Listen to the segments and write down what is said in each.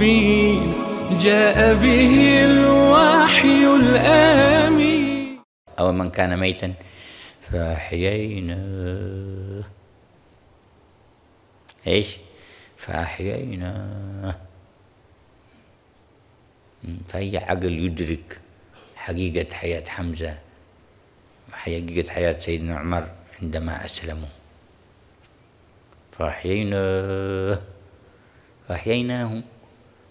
مبين جاء به الوحي الآمين. أو من كان ميتا فأحييناه إيش؟ فأحييناه مم، فأي عقل يدرك حقيقة حياة حمزة؟ وحقيقة حياة سيدنا عمر عندما أسلموا. فأحييناه فأحييناهم.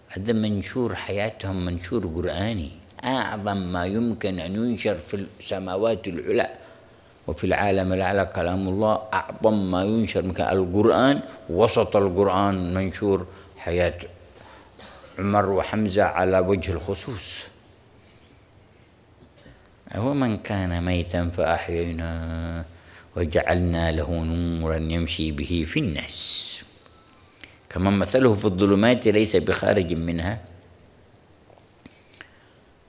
هذا منشور حياتهم منشور قرآني. أعظم ما يمكن أن ينشر في السماوات العلى وفي العالم الأعلى كلام الله أعظم ما ينشر من القرآن وسط القرآن منشور حياة عمر وحمزة على وجه الخصوص. ومن كان ميتا فأحييناه وجعلنا له نورا يمشي به في الناس. كما مثله في الظلمات ليس بخارج منها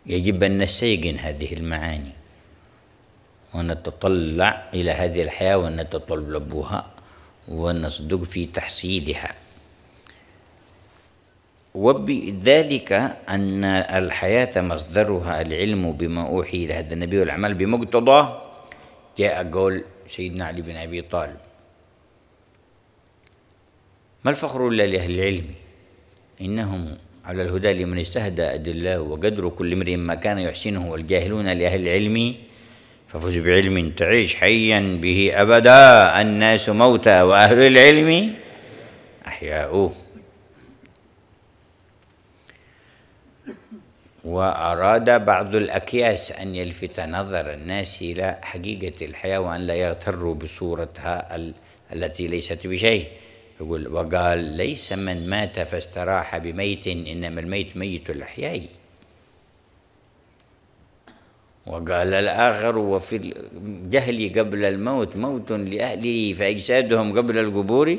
يجب أن نستيقن هذه المعاني ونتطلع إلى هذه الحياة ونتطلبها ونصدق في تحصيلها. وبذلك أن الحياة مصدرها العلم بما أوحي إلى هذا النبي والأعمال بمقتضاه جاء قول سيدنا علي بن أبي طالب ما الفخر إلا لأهل العلم؟ إنهم على الهدى لمن استهدى أدلاه وقدر كل امرئ ما كان يحسنه والجاهلون لأهل العلم ففز بعلم تعيش حيا به أبدا. الناس موتى وأهل العلم أحياؤه وأراد بعض الأكياس أن يلفت نظر الناس إلى حقيقة الحياة وأن لا يغتروا بصورتها ال- التي ليست بشيء. يقول وقال ليس من مات فاستراح بميت إنما الميت ميت الأحياء. وقال الآخر وفي الجهل قبل الموت موت لأهله فأجسادهم قبل القبور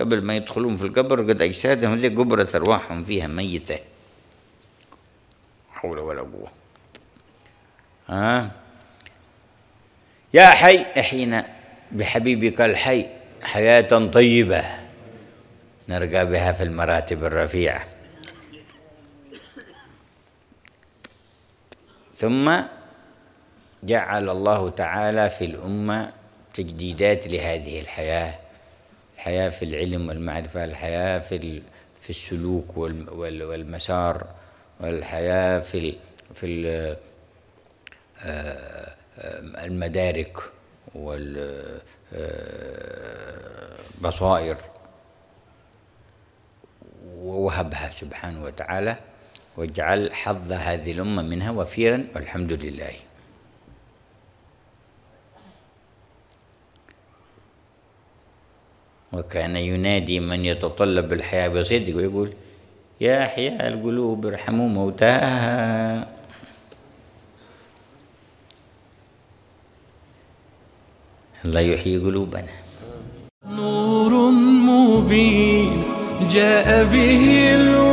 قبل ما يدخلون في القبر قد أجسادهم اللي قبرة أرواحهم فيها ميتة. حول ولا قوة. ها؟ يا حي إحينا بحبيبك الحي. حياة طيبة. نرقى بها في المراتب الرفيعة. ثم جعل الله تعالى في الأمة تجديدات لهذه الحياة. الحياة في العلم والمعرفة الحياة في في السلوك والم- وال- والمسار والحياة في في ال- آه، والبصائر ووهبها سبحانه وتعالى واجعل حظ هذه الأمة منها وفيرا والحمد لله. وكان ينادي من يتطلب الحياة بصدق ويقول يا أحياء القلوب ارحموا موتاها. الله يحيي قلوبنا. جاء به